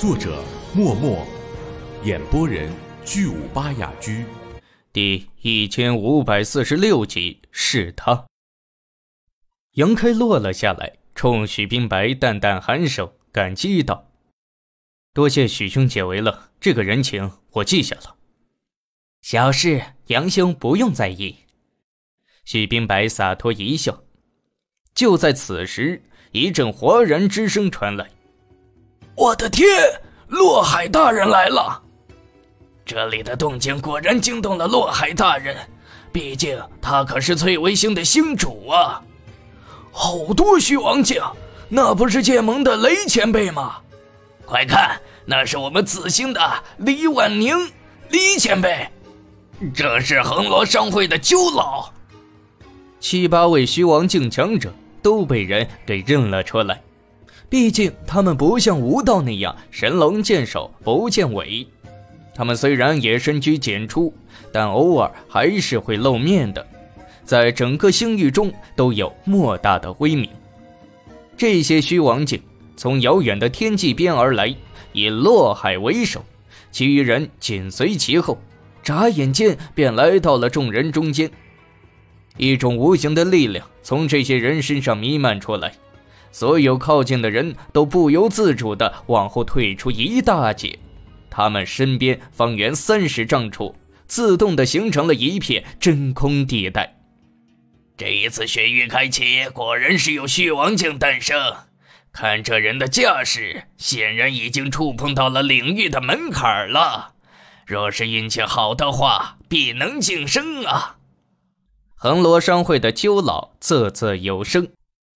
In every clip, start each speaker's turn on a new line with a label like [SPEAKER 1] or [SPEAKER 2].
[SPEAKER 1] 作者：默默，演播人：巨武巴雅居，
[SPEAKER 2] 第一千五百四十六集是他。杨开落了下来，冲许冰白淡淡颔首，感激道：“多谢许兄解围了，这个人情我记下了。”小事，杨兄不用在意。许冰白洒脱一笑。就在此时，一阵哗然之声传来：“
[SPEAKER 3] 我的天，洛海大人来了！”这里的动静果然惊动了洛海大人，毕竟他可是翠微星的星主啊！好多虚王境，那不是剑盟的雷前辈吗？快看，那是我们紫星的李婉宁，李前辈。这是恒罗商会的鸠老，
[SPEAKER 2] 七八位虚王境强者都被人给认了出来。毕竟他们不像吴道那样神龙见首不见尾，他们虽然也深居简出，但偶尔还是会露面的，在整个星域中都有莫大的威名。这些虚王境从遥远的天际边而来，以洛海为首，其余人紧随其后。眨眼间便来到了众人中间，一种无形的力量从这些人身上弥漫出来，所有靠近的人都不由自主地往后退出一大截，他们身边方圆三十丈处自动地形成了一片真空地带。
[SPEAKER 3] 这一次血域开启，果然是有虚王境诞生。看这人的架势，显然已经触碰到了领域的门槛了。若是运气好的话，必能晋升啊！
[SPEAKER 2] 恒罗商会的鸠老啧啧有声，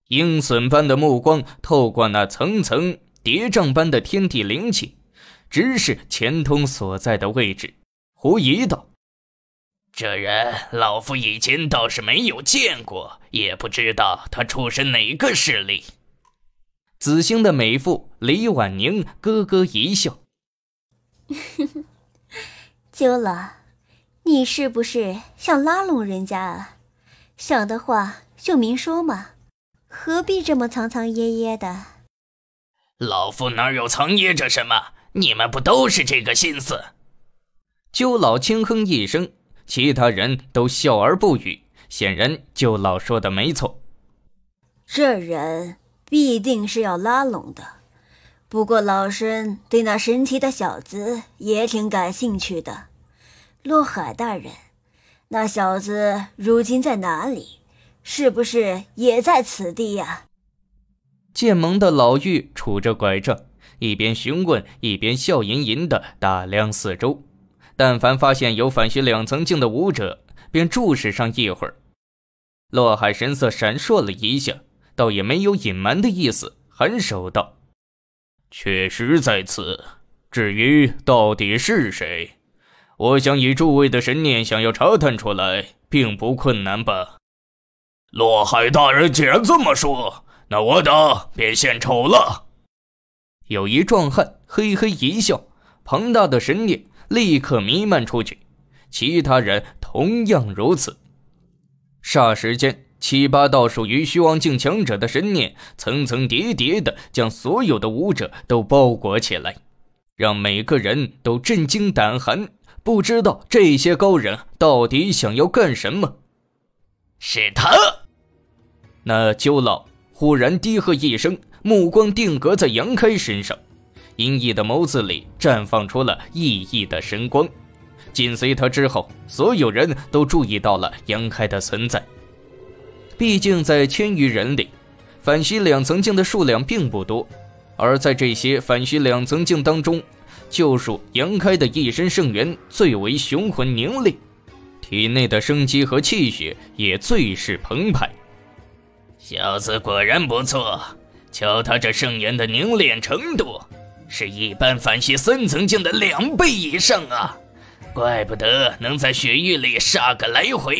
[SPEAKER 2] 鹰隼般的目光透过那层层叠嶂般的天地灵气，直视钱通所在的位置，狐疑道：“
[SPEAKER 3] 这人，老夫以前倒是没有见过，也不知道他出身哪个势力。”
[SPEAKER 2] 紫星的美妇李婉宁咯咯一笑。
[SPEAKER 4] 鸠老，你是不是想拉拢人家啊？想的话就明说嘛，何必这么藏藏掖掖的？
[SPEAKER 3] 老夫哪有藏掖着什么？你们不都是这个心思？
[SPEAKER 2] 鸠老轻哼一声，其他人都笑而不语。显然，鸠老说的没错。
[SPEAKER 4] 这人必定是要拉拢的。不过老身对那神奇的小子也挺感兴趣的，洛海大人，那小子如今在哪里？是不是也在此地呀？
[SPEAKER 2] 剑盟的老妪杵着拐杖，一边询问，一边笑吟吟地打量四周。但凡发现有反虚两层境的武者，便注视上一会儿。洛海神色闪烁了一下，倒也没有隐瞒的意思，颔首道。确实在此。至于到底是谁，我想以诸位的神念，想要查探出来，并不困难吧？
[SPEAKER 3] 洛海大人既然这么说，那我等便献丑了。
[SPEAKER 2] 有一壮汉嘿嘿一笑，庞大的神念立刻弥漫出去，其他人同样如此。霎时间。七八道属于虚妄境强者的神念，层层叠叠的将所有的武者都包裹起来，让每个人都震惊胆寒，不知道这些高人到底想要干什么。
[SPEAKER 3] 是他！
[SPEAKER 2] 那鸠老忽然低喝一声，目光定格在杨开身上，阴翳的眸子里绽放出了熠熠的神光。紧随他之后，所有人都注意到了杨开的存在。毕竟，在千余人里，反虚两层境的数量并不多，而在这些反虚两层境当中，就属杨开的一身圣元最为雄浑凝练，体内的生机和气血也最是澎湃。
[SPEAKER 3] 小子果然不错，瞧他这圣元的凝练程度，是一般反虚三层境的两倍以上啊！怪不得能在血域里杀个来回。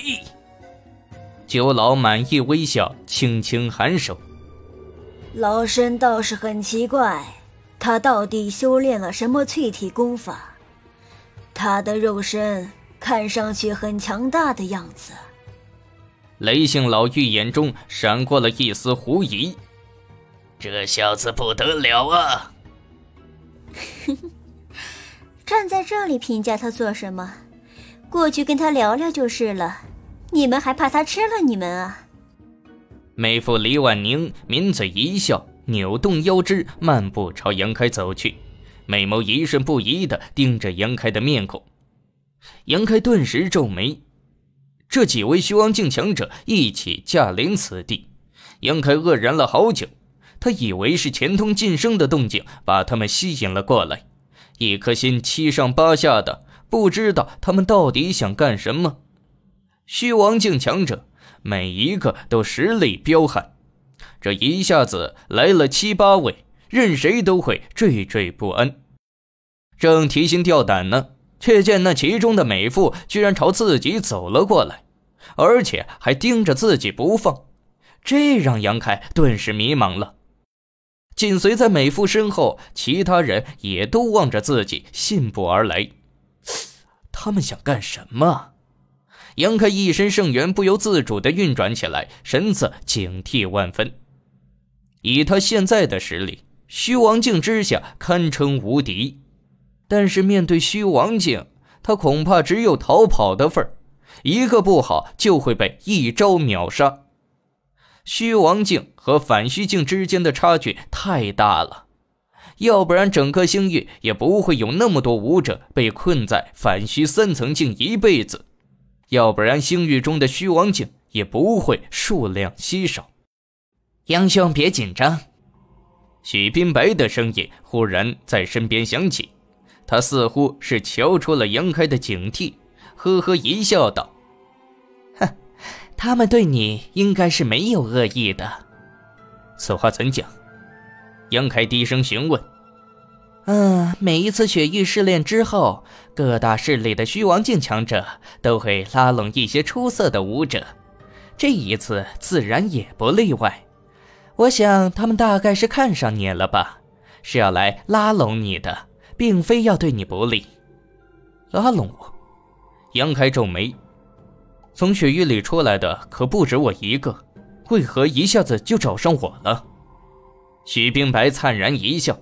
[SPEAKER 2] 九老满意微笑，轻轻颔首。
[SPEAKER 4] 老身倒是很奇怪，他到底修炼了什么淬体功法？他的肉身看上去很强大的样子。
[SPEAKER 2] 雷姓老妪眼中闪过了一丝狐疑。
[SPEAKER 3] 这小子不得了啊！
[SPEAKER 4] 站在这里评价他做什么？过去跟他聊聊就是了。你们还怕他吃了你们啊？
[SPEAKER 2] 美妇李婉宁抿嘴一笑，扭动腰肢，漫步朝杨开走去，美眸一瞬不移地盯着杨开的面孔。杨开顿时皱眉。这几位虚王境强者一起驾临此地，杨开愕然了好久。他以为是钱通晋升的动静把他们吸引了过来，一颗心七上八下的，不知道他们到底想干什么。虚王境强者每一个都实力彪悍，这一下子来了七八位，任谁都会惴惴不安。正提心吊胆呢。却见那其中的美妇居然朝自己走了过来，而且还盯着自己不放，这让杨开顿时迷茫了。紧随在美妇身后，其他人也都望着自己，信步而来。他们想干什么？杨开一身圣元不由自主地运转起来，神色警惕万分。以他现在的实力，虚王境之下堪称无敌。但是面对虚王境，他恐怕只有逃跑的份儿，一个不好就会被一招秒杀。虚王境和反虚境之间的差距太大了，要不然整个星域也不会有那么多武者被困在反虚三层境一辈子，要不然星域中的虚王境也不会数量稀少。
[SPEAKER 3] 杨兄别紧张，
[SPEAKER 2] 许冰白的声音忽然在身边响起。他似乎是瞧出了杨开的警惕，呵呵一笑，道：“
[SPEAKER 3] 哼，他们对你应该是没有恶意的。”
[SPEAKER 2] 此话怎讲？杨开低声询问。
[SPEAKER 3] “嗯，每一次雪域试炼之后，各大势力的虚王境强者都会拉拢一些出色的武者，这一次自然也不例外。我想他们大概是看上你了吧，是要来拉拢你的。”并非要对你不利，
[SPEAKER 2] 拉拢我。杨开皱眉，从雪域里出来的可不止我一个，为何一下子就找上我了？
[SPEAKER 3] 许冰白灿然一笑，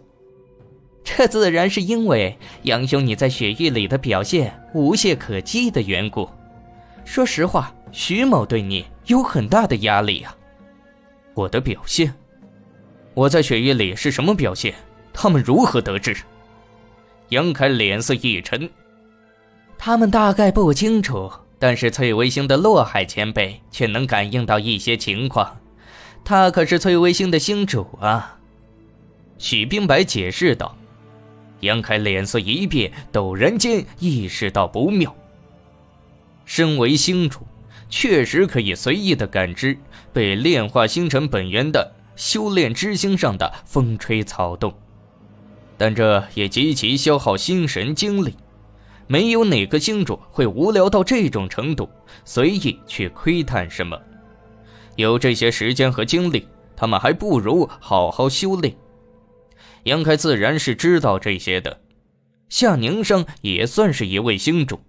[SPEAKER 3] 这自然是因为杨兄你在雪域里的表现无懈可击的缘故。说实话，徐某对你有很大的压力啊。
[SPEAKER 2] 我的表现？我在雪域里是什么表现？他们如何得知？杨开脸色一沉，
[SPEAKER 3] 他们大概不清楚，但是翠微星的洛海前辈却能感应到一些情况。他可是翠微星的星主啊！
[SPEAKER 2] 许冰白解释道。杨开脸色一变，陡然间意识到不妙。身为星主，确实可以随意的感知被炼化星辰本源的修炼之星上的风吹草动。但这也极其消耗心神精力，没有哪个星主会无聊到这种程度，随意去窥探什么。有这些时间和精力，他们还不如好好修炼。杨开自然是知道这些的。夏宁生也算是一位星主，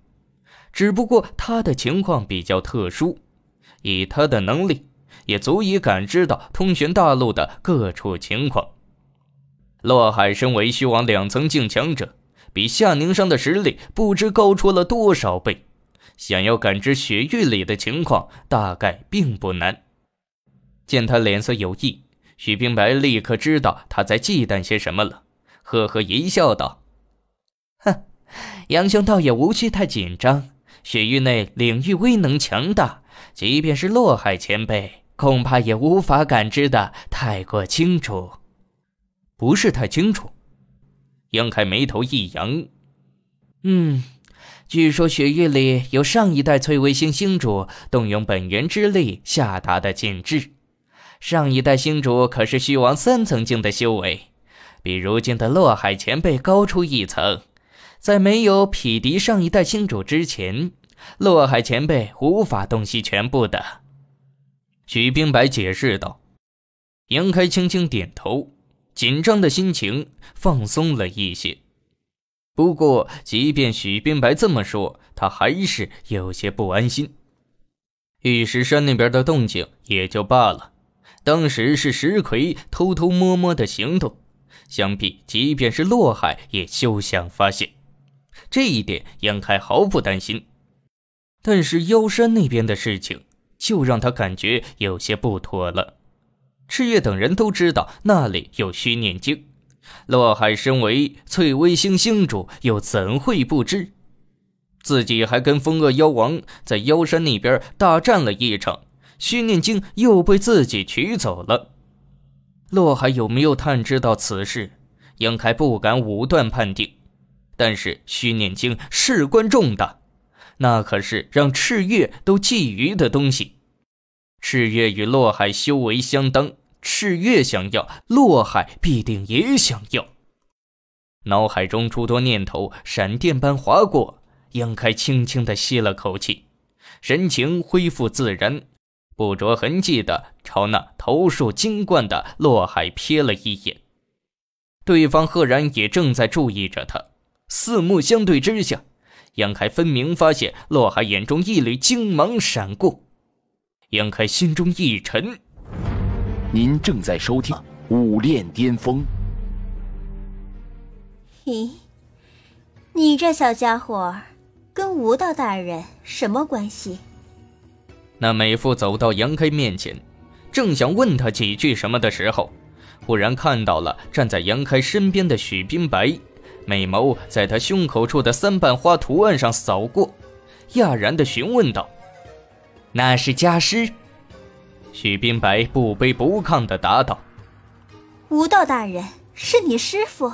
[SPEAKER 2] 只不过他的情况比较特殊，以他的能力，也足以感知到通玄大陆的各处情况。洛海身为虚王两层境强者，比夏宁商的实力不知高出了多少倍。想要感知雪域里的情况，大概并不难。见他脸色有异，许冰白立刻知道他在忌惮些什么了，呵呵一笑，道：“
[SPEAKER 3] 哼，杨兄倒也无需太紧张。雪域内领域威能强大，即便是洛海前辈，恐怕也无法感知的太过清楚。”
[SPEAKER 2] 不是太清楚，杨开眉头一扬，
[SPEAKER 3] 嗯，据说雪域里有上一代翠微星星主动用本源之力下达的禁制，上一代星主可是虚王三层境的修为，比如今的洛海前辈高出一层，在没有匹敌上一代星主之前，洛海前辈无法洞悉全部的。
[SPEAKER 2] 许冰白解释道，杨开轻轻点头。紧张的心情放松了一些，不过，即便许冰白这么说，他还是有些不安心。玉石山那边的动静也就罢了，当时是石奎偷偷摸摸的行动，想必即便是洛海也休想发现。这一点，杨开毫不担心。但是妖山那边的事情，就让他感觉有些不妥了。赤月等人都知道那里有虚念经，洛海身为翠微星星主，又怎会不知？自己还跟风恶妖王在妖山那边大战了一场，虚念经又被自己取走了。洛海有没有探知到此事？杨开不敢武断判定。但是虚念经事关重大，那可是让赤月都觊觎的东西。赤月与洛海修为相当。赤月想要，洛海必定也想要。脑海中诸多念头闪电般划过，杨开轻轻的吸了口气，神情恢复自然，不着痕迹的朝那头束金冠的洛海瞥了一眼。对方赫然也正在注意着他，四目相对之下，杨开分明发现洛海眼中一缕精芒闪过，杨开心中一沉。
[SPEAKER 1] 您正在收听《武炼巅峰》。
[SPEAKER 4] 咦，你这小家伙跟吴道大人什么关系？
[SPEAKER 2] 那美妇走到杨开面前，正想问他几句什么的时候，忽然看到了站在杨开身边的许冰白，美眸在他胸口处的三瓣花图案上扫过，讶然的询问道：“那是家师？”许冰白不卑不亢的答道：“
[SPEAKER 4] 吴道大人是你师傅。”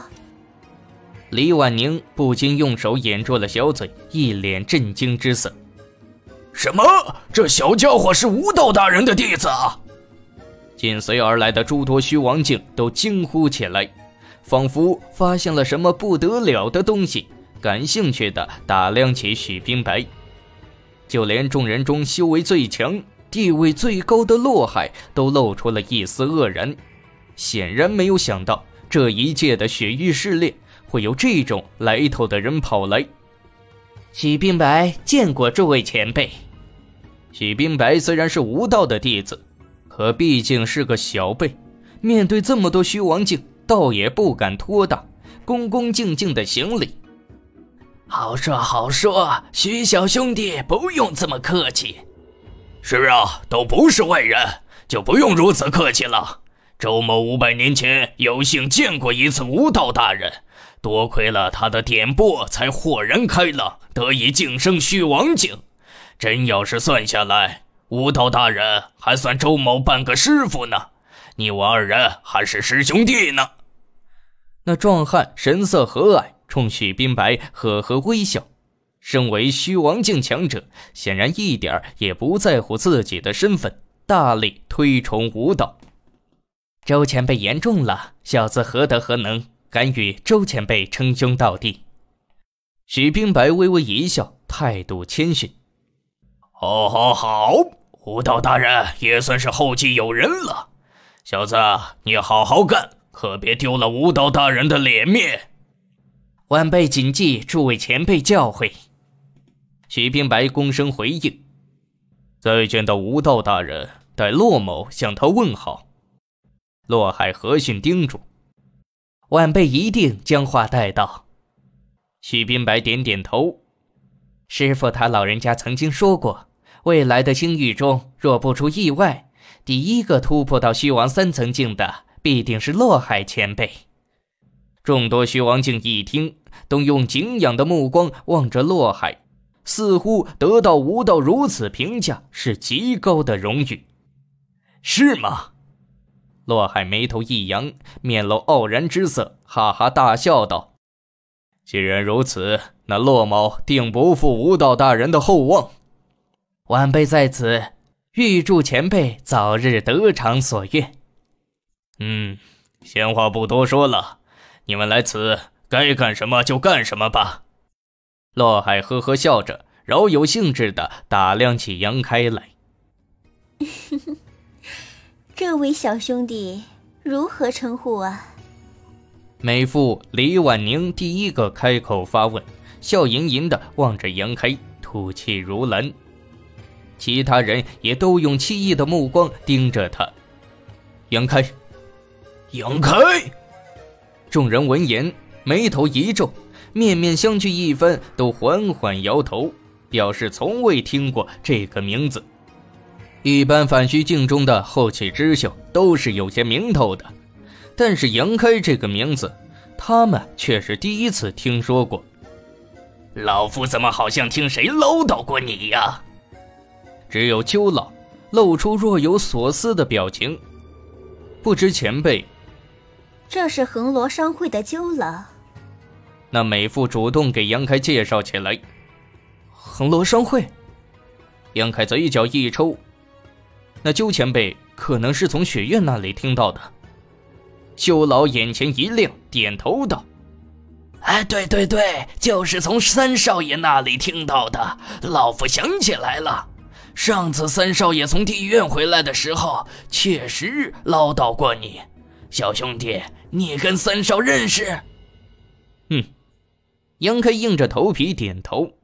[SPEAKER 2] 李婉宁不禁用手掩住了小嘴，一脸震惊之色：“
[SPEAKER 3] 什么？这小家伙是吴道大人的弟子？”
[SPEAKER 2] 紧随而来的诸多虚王境都惊呼起来，仿佛发现了什么不得了的东西，感兴趣的打量起许冰白。就连众人中修为最强。地位最高的洛海都露出了一丝愕然，显然没有想到这一届的雪域试炼会有这种来头的人跑来。许冰白见过诸位前辈。许冰白虽然是无道的弟子，可毕竟是个小辈，面对这么多虚王境，倒也不敢托大，恭恭敬敬的行礼。
[SPEAKER 3] 好说好说，徐小兄弟不用这么客气。是啊，都不是外人，就不用如此客气了。周某五百年前有幸见过一次吴道大人，多亏了他的点拨，才豁然开朗，得以晋升虚王境。真要是算下来，吴道大人还算周某半个师傅呢。你我二人还是师兄弟呢。
[SPEAKER 2] 那壮汉神色和蔼，冲许冰白呵呵微笑。身为虚王境强者，显然一点也不在乎自己的身份，大力推崇武道。周前辈言重了，小子何德何能，敢与周前辈称兄道弟？许冰白微微一笑，态度谦逊。
[SPEAKER 3] 好，好，好，武道大人也算是后继有人了。小子，你好好干，可别丢了武道大人的脸面。
[SPEAKER 2] 晚辈谨记诸位前辈教诲。许冰白躬身回应：“再见到吴道大人，待骆某向他问好。”洛海和煦叮嘱：“晚辈一定将话带到。”许冰白点点头：“师傅他老人家曾经说过，未来的星域中，若不出意外，第一个突破到虚王三层境的，必定是洛海前辈。”众多虚王境一听，都用敬仰的目光望着洛海。似乎得到吴道如此评价是极高的荣誉，
[SPEAKER 3] 是吗？
[SPEAKER 2] 洛海眉头一扬，面露傲然之色，哈哈大笑道：“既然如此，那洛某定不负吴道大人的厚望。晚辈在此，预祝前辈早日得偿所愿。”
[SPEAKER 3] 嗯，闲话不多说了，你们来此，该干什么就干什么吧。
[SPEAKER 2] 洛海呵呵笑着，饶有兴致地打量起杨开来。
[SPEAKER 4] 这位小兄弟如何称呼啊？
[SPEAKER 2] 美妇李婉宁第一个开口发问，笑盈盈地望着杨开，吐气如兰。其他人也都用奇异的目光盯着他。杨开，
[SPEAKER 3] 杨开。
[SPEAKER 2] 众人闻言，眉头一皱，面面相觑一番，都缓缓摇头，表示从未听过这个名字。一般反虚境中的后起之秀都是有些名头的，但是杨开这个名字，他们却是第一次听说过。
[SPEAKER 3] 老夫怎么好像听谁唠叨过你呀？
[SPEAKER 2] 只有秋老露出若有所思的表情。不知前辈，
[SPEAKER 4] 这是恒罗商会的鸠老。
[SPEAKER 2] 那美妇主动给杨开介绍起来。恒罗商会，杨开嘴角一抽。那鸠前辈可能是从雪月那里听到的。鸠老眼前一亮，点头道：“
[SPEAKER 3] 哎，对对对，就是从三少爷那里听到的。老夫想起来了，上次三少爷从地院回来的时候，确实唠叨过你。小兄弟，你跟三少认识？”
[SPEAKER 2] 嗯，杨开硬着头皮点头。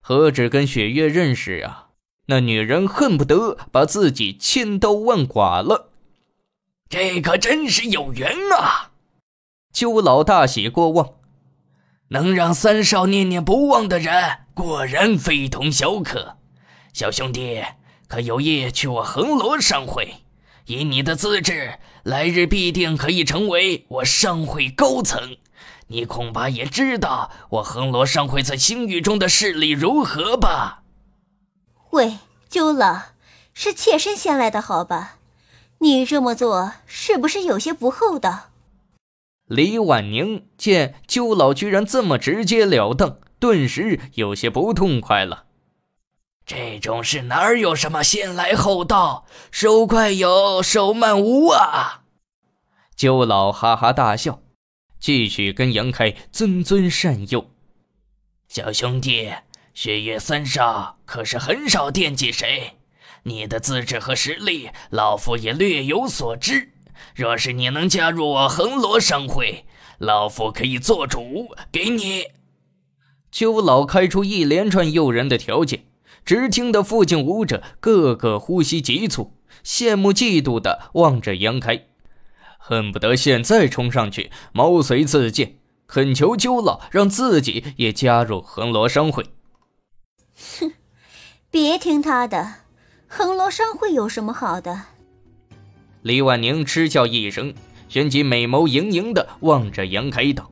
[SPEAKER 2] 何止跟雪月认识啊？那女人恨不得把自己千刀万剐了，
[SPEAKER 3] 这可真是有缘啊！
[SPEAKER 2] 邱老大喜过望，
[SPEAKER 3] 能让三少念念不忘的人，果然非同小可。小兄弟，可有意去我横罗商会？以你的资质，来日必定可以成为我商会高层。你恐怕也知道我恒罗商会在星域中的势力如何吧？
[SPEAKER 4] 喂，鸠老，是妾身先来的好吧？你这么做是不是有些不厚道？
[SPEAKER 2] 李婉宁见鸠老居然这么直截了当，顿时有些不痛快了。
[SPEAKER 3] 这种事哪儿有什么先来后到，手快有，手慢无啊！
[SPEAKER 2] 鸠老哈哈大笑，继续跟杨开谆谆善诱，
[SPEAKER 3] 小兄弟。雪月三少可是很少惦记谁，你的资质和实力，老夫也略有所知。若是你能加入我横罗商会，老夫可以做主给你。
[SPEAKER 2] 邱老开出一连串诱人的条件，只听得附近舞者个个呼吸急促，羡慕嫉妒的望着杨开，恨不得现在冲上去毛遂自荐，恳求邱老让自己也加入恒罗商会。
[SPEAKER 4] 哼，别听他的，恒罗商会有什么好的？
[SPEAKER 2] 李婉宁嗤笑一声，旋即美眸盈盈的望着杨开道：“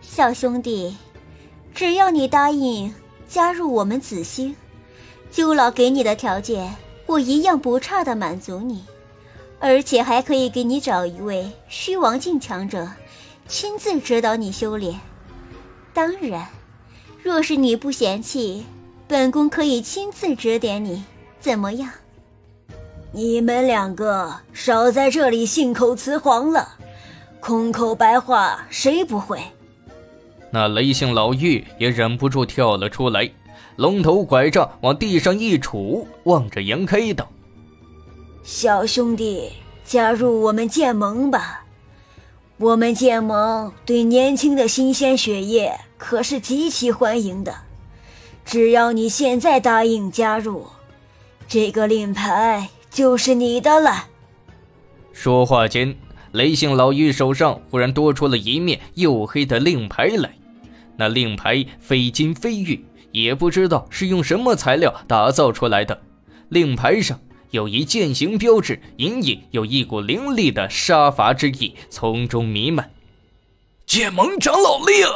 [SPEAKER 4] 小兄弟，只要你答应加入我们紫星，鸠老给你的条件，我一样不差的满足你，而且还可以给你找一位虚王境强者，亲自指导你修炼。当然。”若是你不嫌弃，本宫可以亲自指点你，怎么样？你们两个少在这里信口雌黄了，空口白话谁不会？
[SPEAKER 2] 那雷姓老妪也忍不住跳了出来，龙头拐杖往地上一杵，望着杨开道：“
[SPEAKER 4] 小兄弟，加入我们剑盟吧。我们剑盟对年轻的新鲜血液。”可是极其欢迎的，只要你现在答应加入，这个令牌就是你的了。
[SPEAKER 2] 说话间，雷姓老妪手上忽然多出了一面黝黑的令牌来。那令牌非金非玉，也不知道是用什么材料打造出来的。令牌上有一剑形标志，隐隐有一股凌厉的杀伐之意从中弥漫。
[SPEAKER 3] 剑盟长老令。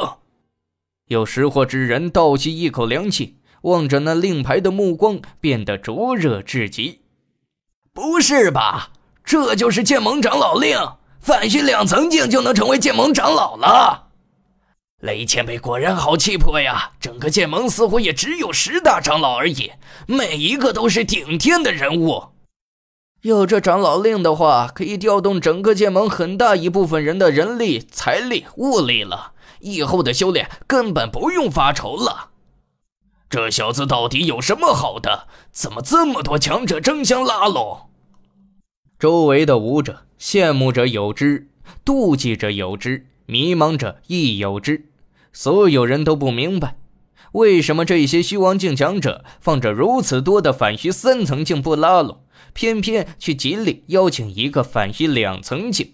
[SPEAKER 2] 有识货之人倒吸一口凉气，望着那令牌的目光变得灼热至极。
[SPEAKER 3] 不是吧？这就是剑盟长老令？反虚两层境就能成为剑盟长老了？雷前辈果然好气魄呀！整个剑盟似乎也只有十大长老而已，每一个都是顶天的人物。
[SPEAKER 2] 有这长老令的话，可以调动整个剑盟很大一部分人的人力、财力、物力了。
[SPEAKER 3] 以后的修炼根本不用发愁了。这小子到底有什么好的？怎么这么多强者争相拉拢？
[SPEAKER 2] 周围的武者羡慕者有之，妒忌者有之，迷茫者亦有之。所有人都不明白，为什么这些虚王境强者放着如此多的反虚三层境不拉拢，偏偏去极力邀请一个反虚两层境。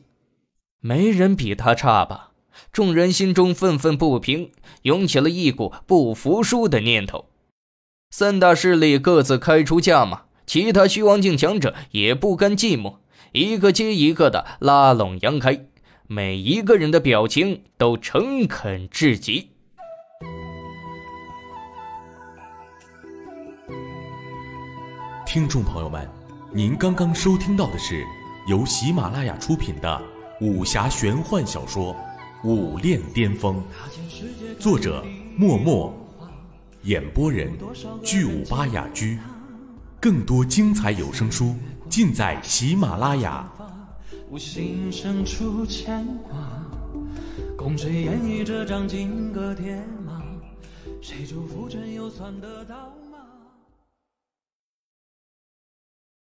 [SPEAKER 2] 没人比他差吧？众人心中愤愤不平，涌起了一股不服输的念头。三大势力各自开出价码，其他虚王境强者也不甘寂寞，一个接一个的拉拢杨开，每一个人的表情都诚恳至极。
[SPEAKER 1] 听众朋友们，您刚刚收听到的是由喜马拉雅出品的武侠玄幻小说《武炼巅峰》，作者默默，演播人巨武巴雅居。更多精彩有声书尽在喜马拉雅。
[SPEAKER 5] 无心生出牵挂，共谁演绎这张金戈铁马？谁祝福真又算得到？